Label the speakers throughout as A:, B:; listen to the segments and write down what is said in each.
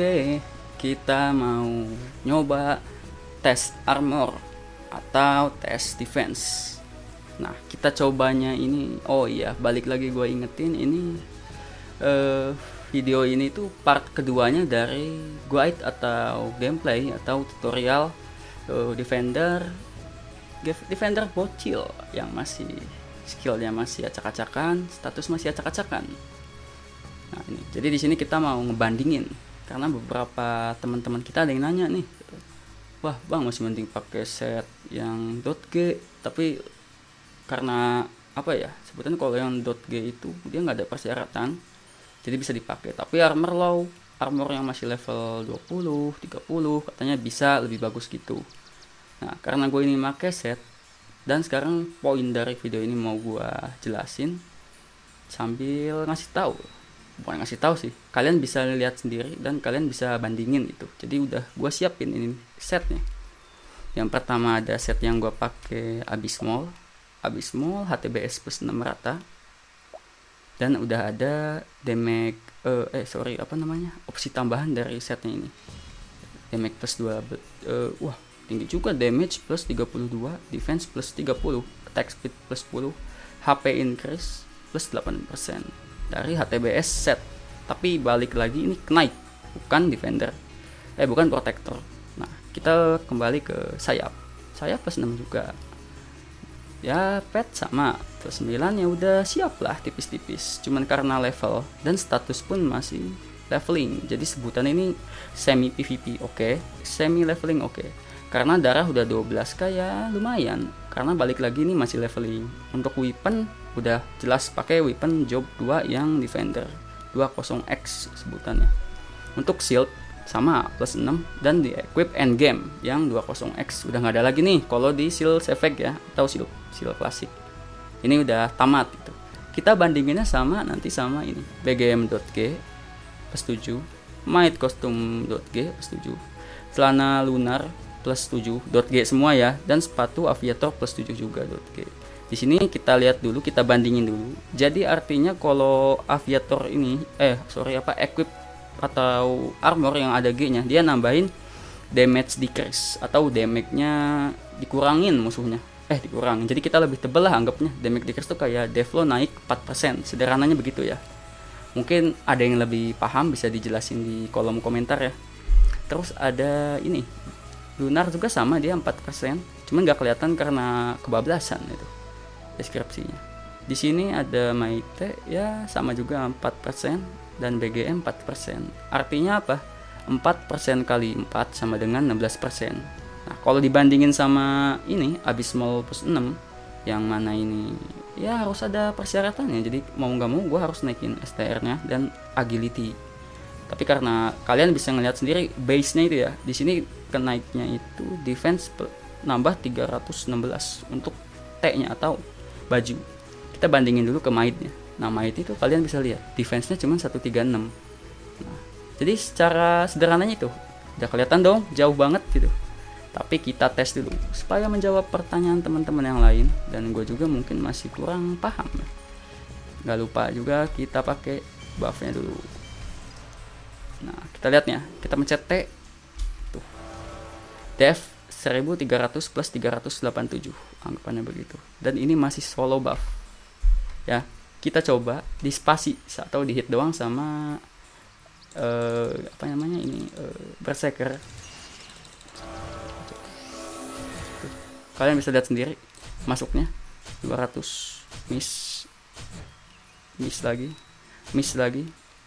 A: Oke, kita mau nyoba tes armor atau tes defense. Nah, kita cobanya ini. Oh iya, balik lagi gue ingetin ini eh, video ini tuh part keduanya dari guide atau gameplay atau tutorial eh, defender defender bocil yang masih skillnya masih acak-acakan, status masih acak-acakan. Nah ini, jadi di sini kita mau ngebandingin karena beberapa teman-teman kita ada yang nanya nih, wah bang masih mending pakai set yang .g, tapi karena apa ya sebutan kalau yang .g itu dia nggak ada persyaratan, jadi bisa dipakai. Tapi armor low, armor yang masih level 20, 30 katanya bisa lebih bagus gitu. Nah karena gue ini pakai set, dan sekarang poin dari video ini mau gue jelasin sambil ngasih tahu bukan ngasih tahu sih. Kalian bisa lihat sendiri dan kalian bisa bandingin itu. Jadi udah gue siapin ini setnya. Yang pertama ada set yang gue pakai abismol abismol HTBS plus 6 rata. Dan udah ada damage uh, eh sorry apa namanya? Opsi tambahan dari setnya ini. Damage plus 2 uh, wah tinggi juga. Damage plus 32 defense plus 30 attack speed plus 10 HP increase plus 8% dari HTBS set. Tapi balik lagi ini knight bukan defender. Eh bukan protector. Nah kita kembali ke sayap. Sayap plus 6 juga. Ya pet sama. Plus 9 ya udah siap lah tipis-tipis. Cuman karena level dan status pun masih leveling. Jadi sebutan ini semi PVP oke? Okay. semi leveling oke? Okay karena darah udah 12 kayak lumayan. Karena balik lagi ini masih leveling. Untuk weapon udah jelas pakai weapon job 2 yang defender 20x sebutannya. Untuk shield sama plus 6 dan di equip end game yang 20x udah nggak ada lagi nih kalau di shield effect ya atau shield shield klasik. Ini udah tamat gitu. Kita bandinginnya sama nanti sama ini bgm.g plus 7 might costume.g plus 7 celana lunar plus 7 .g semua ya dan sepatu aviator plus 7 juga .g di sini kita lihat dulu kita bandingin dulu. Jadi artinya kalau aviator ini eh sorry apa equip atau armor yang ada G nya dia nambahin damage decrease atau damage nya dikurangin musuhnya. Eh dikurangin. Jadi kita lebih tebel lah anggapnya. Damage decrease tuh kayak devlo naik 4% sederhananya begitu ya. Mungkin ada yang lebih paham bisa dijelasin di kolom komentar ya. Terus ada ini. Lunar juga sama dia 4% cuman nggak kelihatan karena kebablasan itu deskripsinya. Di sini ada Maite ya sama juga 4% dan BGM 4% artinya apa? 4% kali 4 sama dengan 16% nah kalau dibandingin sama ini Abysmal plus 6 yang mana ini ya harus ada persyaratannya. Jadi mau nggak mau gue harus naikin STR nya dan agility. Tapi karena kalian bisa ngeliat sendiri base nya itu ya di sini kenaiknya itu defense nambah 316 untuk T-nya atau baju. Kita bandingin dulu ke might-nya. Nah, might itu kalian bisa lihat defense-nya cuma 136. Nah, jadi secara sederhananya itu udah kelihatan dong jauh banget gitu. Tapi kita tes dulu supaya menjawab pertanyaan teman-teman yang lain dan gue juga mungkin masih kurang paham. Gak lupa juga kita pakai buff-nya dulu. Nah, kita lihatnya. Kita mencet T dev 1300 plus 387 anggapannya begitu. Dan ini masih solo buff. Ya kita coba di spasi atau di hit doang sama uh, apa namanya ini uh, berserker. Kalian bisa lihat sendiri masuknya. 200 miss miss lagi miss lagi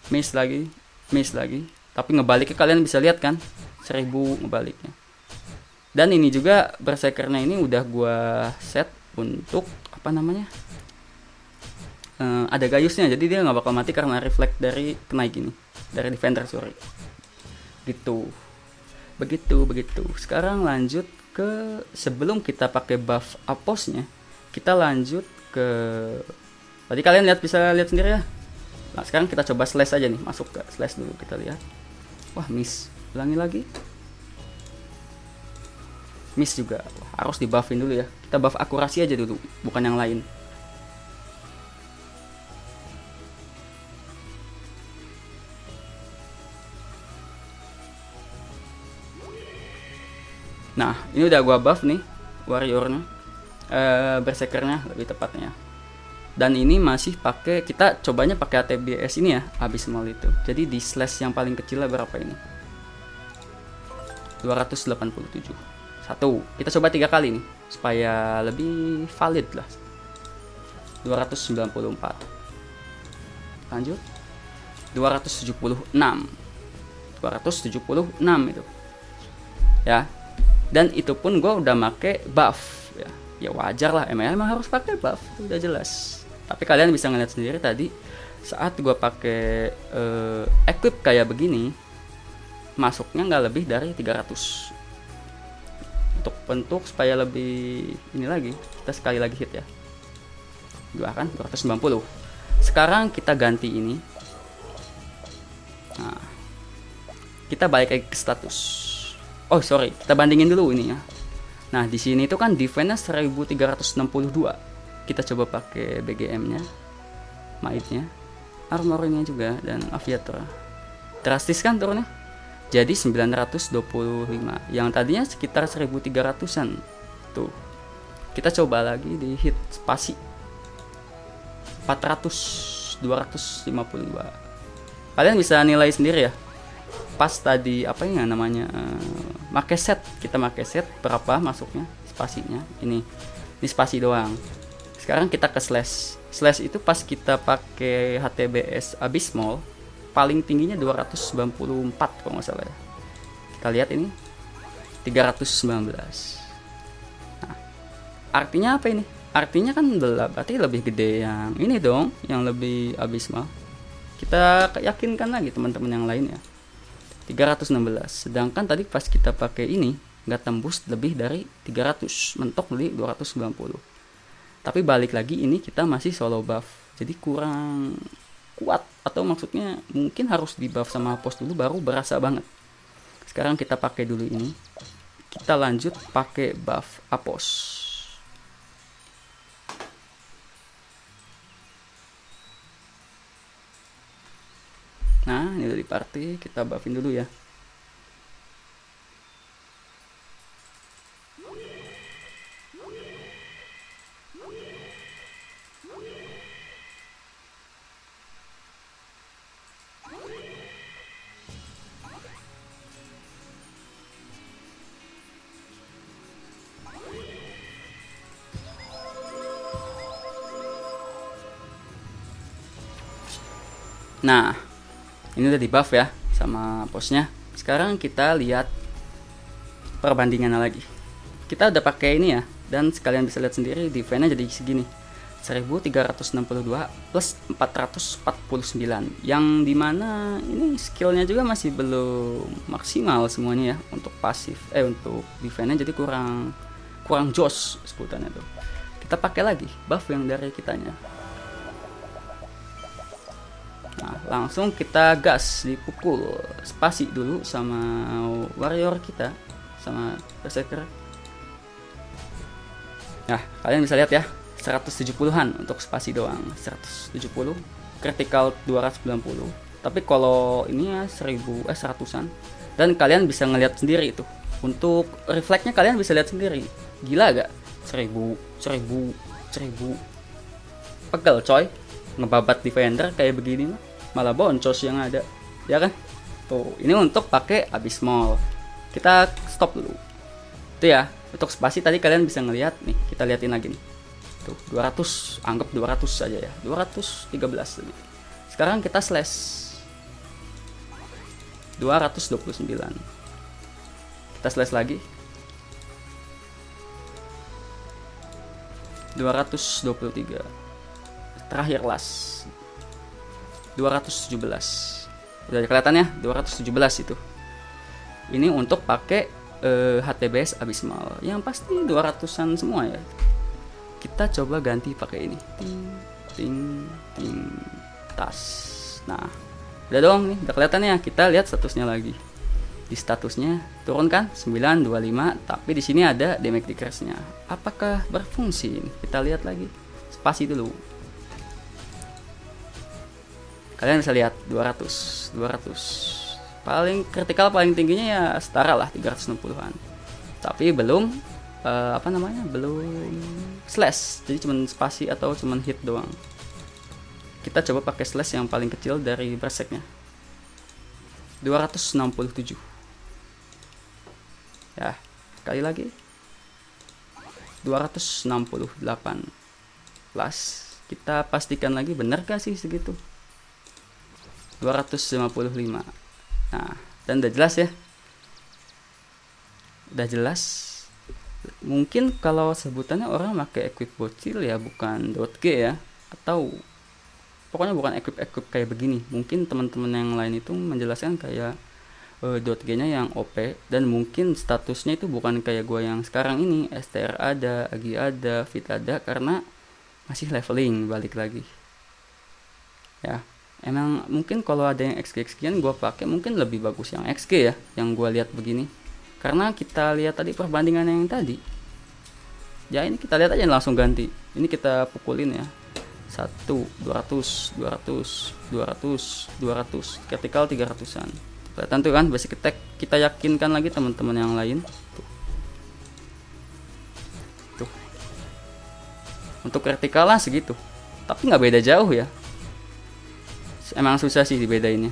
A: miss lagi miss lagi. Tapi ngebaliknya kalian bisa lihat kan 1000 ngebaliknya dan ini juga berserkernya ini udah gua set untuk apa namanya uh, ada gayusnya. Jadi dia nggak bakal mati karena reflect dari kenaik ini. Dari defender sorry. Gitu. Begitu begitu. Sekarang lanjut ke sebelum kita pakai buff aposnya kita lanjut ke tadi kalian lihat bisa lihat sendiri ya? Nah sekarang kita coba slash aja nih. Masuk ke slash dulu kita lihat. Wah miss. Ulangi lagi miss juga harus di buffin dulu ya kita buff akurasi aja dulu bukan yang lain Nah, ini udah gua buff nih warriornya. Eh berserkernya lebih tepatnya. Dan ini masih pakai kita cobanya pakai ATBS ini ya, habis mal itu. Jadi di slash yang paling kecil berapa ini? 287 satu. Kita coba tiga kali nih supaya lebih valid lah. 294 lanjut. 276 276 itu. Ya. Dan itu pun gue udah make buff ya. Ya wajar lah emang emang harus pakai buff udah jelas. Tapi kalian bisa ngeliat sendiri tadi saat gue pakai uh, equip kayak begini masuknya nggak lebih dari 300 untuk bentuk supaya lebih ini lagi kita sekali lagi hit ya. Dua kan? 290 sekarang kita ganti ini. Nah kita balik lagi ke status. Oh sorry kita bandingin dulu ini ya. Nah di sini itu kan defense 1362 kita coba pakai BGM nya maitnya armornya juga dan aviator. Drastis kan turunnya jadi 925 yang tadinya sekitar 1300an tuh kita coba lagi di hit spasi. 400 252 kalian bisa nilai sendiri ya? Pas tadi apa ya namanya uh, make set. Kita make set berapa masuknya spasinya? Ini ini spasi doang. Sekarang kita ke slash. Slash itu pas kita pakai HTBS abysmal paling tingginya 294 kalau nggak salah ya. Kita lihat ini 319 nah, artinya apa ini? Artinya kan berarti lebih gede yang ini dong yang lebih abysmal kita yakinkan lagi teman-teman yang lain ya. 316 sedangkan tadi pas kita pakai ini nggak tembus lebih dari 300 mentok di 290 tapi balik lagi ini kita masih solo buff. Jadi kurang kuat atau maksudnya mungkin harus di buff sama pos dulu baru berasa banget. Sekarang kita pakai dulu ini. Kita lanjut pakai buff apos. Nah ini dari party kita buffin dulu ya Nah, ini udah di buff ya sama posnya. Sekarang kita lihat perbandingannya lagi. Kita udah pakai ini ya, dan sekalian bisa lihat sendiri defense-nya jadi segini. 1362 plus 449 yang di mana ini skillnya juga masih belum maksimal semuanya ya untuk pasif eh untuk defense jadi kurang kurang jos sebutannya tuh kita pakai lagi buff yang dari kitanya langsung kita gas dipukul spasi dulu sama warrior kita sama berserker. Nah, kalian bisa lihat ya, 170-an untuk spasi doang, 170, critical 290. Tapi kalau ini ya 1000 eh 100-an. Dan kalian bisa ngelihat sendiri itu. Untuk refleksnya kalian bisa lihat sendiri. Gila gak? 1000, 1000, 1000. Pegel coy ngebabat defender kayak begini mah malah boncos yang ada. Ya kan? Tuh ini untuk pakai abysmal kita stop dulu. Itu ya untuk spasi tadi kalian bisa ngelihat nih kita liatin lagi nih. Tuh 200 anggap 200 saja ya. 213 tadi sekarang kita slash 229 kita slash lagi. 223 terakhir last 217 udah kelihatan ya? 217 itu. Ini untuk pakai uh, eh, HTBS abysmal yang pasti 200an semua ya. Kita coba ganti pakai ini. Ting ting ting. Tas. Nah udah dong nih udah kelihatan ya? Kita lihat statusnya lagi. Di statusnya turun kan? 925 tapi di sini ada damage decrease nya apakah berfungsi kita lihat lagi. Spasi dulu kalian bisa lihat 200 200 paling kritikal paling tingginya ya setara lah 360-an tapi belum uh, apa namanya belum slash. Jadi cuman spasi atau cuman hit doang. Kita coba pakai slash yang paling kecil dari berseknya. 267 ya sekali lagi. 268 plus kita pastikan lagi benar gak sih segitu 255 nah dan udah jelas ya? Udah jelas? Mungkin kalau sebutannya orang pakai equip bocil ya bukan .g ya atau pokoknya bukan equip equip kayak begini. Mungkin teman-teman yang lain itu menjelaskan kayak uh, .g nya yang OP dan mungkin statusnya itu bukan kayak gue yang sekarang ini. STR ada Agi ada Fit ada karena masih leveling balik lagi. Ya emang mungkin kalau ada yang XG XG gue pakai mungkin lebih bagus yang XG ya yang gue lihat begini. Karena kita lihat tadi perbandingan yang tadi. Ya ini kita lihat aja langsung ganti. Ini kita pukulin ya. 1 200 200 200 200 vertikal 300an kelihatan tuh kan basic attack kita yakinkan lagi teman-teman yang lain. Tuh. tuh. Untuk vertikal lah segitu. Tapi nggak beda jauh ya emang susah sih dibedainnya.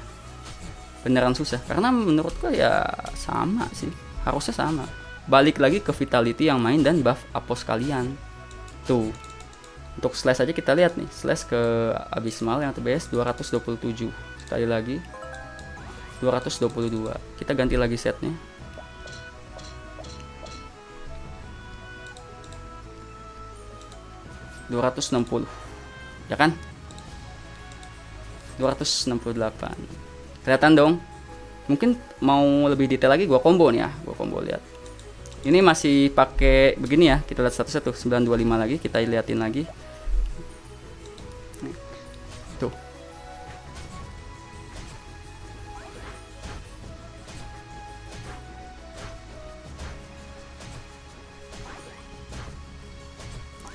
A: Beneran susah. Karena menurut gue ya sama sih. Harusnya sama. Balik lagi ke vitality yang main dan buff apos kalian. Tuh. Untuk slash aja kita lihat nih. Slash ke abismal yang TBS 227 sekali lagi. 222 kita ganti lagi setnya. dua ratus enam ya kan 268 kelihatan dong. Mungkin mau lebih detail lagi gua combo nih ya gua combo lihat. Ini masih pakai begini ya kita lihat satu-satu 925 lagi kita liatin lagi. Tuh.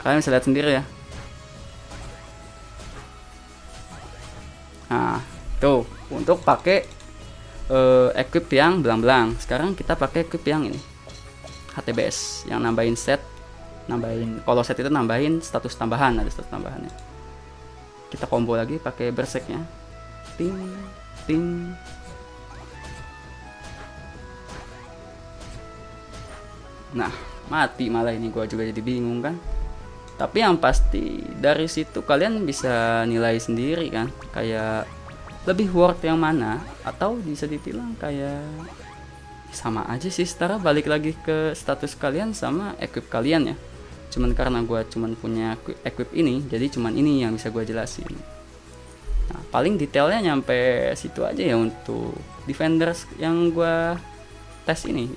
A: Kalian bisa lihat sendiri ya untuk pakai uh, equip yang belang-belang. Sekarang kita pakai equip yang ini HTBS yang nambahin set nambahin kalau set itu nambahin status tambahan ada status tambahannya. Kita combo lagi pakai berseknya. Ting ting. Nah mati malah ini gua juga jadi bingung kan? Tapi yang pasti dari situ kalian bisa nilai sendiri kan? Kayak lebih worth yang mana? Atau bisa dibilang kayak sama aja sih setara balik lagi ke status kalian sama equip kalian ya. Cuman karena gue cuman punya equip ini jadi cuman ini yang bisa gue jelasin. Nah paling detailnya nyampe situ aja ya untuk defenders yang gue tes ini.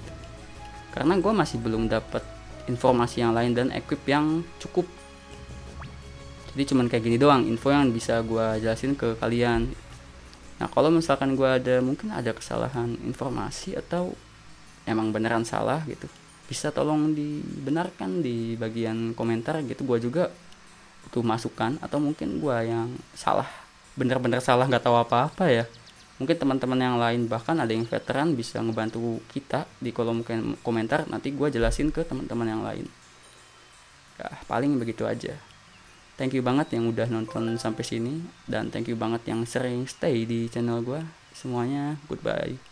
A: Karena gue masih belum dapat informasi yang lain dan equip yang cukup. Jadi cuman kayak gini doang info yang bisa gue jelasin ke kalian nah kalau misalkan gue ada mungkin ada kesalahan informasi atau emang beneran salah gitu bisa tolong dibenarkan di bagian komentar gitu. Gue juga butuh masukan atau mungkin gue yang salah bener-bener salah nggak tahu apa-apa ya. Mungkin teman-teman yang lain bahkan ada yang veteran bisa ngebantu kita di kolom komentar nanti gue jelasin ke teman-teman yang lain. Ya paling begitu aja thank you banget yang udah nonton sampai sini dan thank you banget yang sering stay di channel gue semuanya goodbye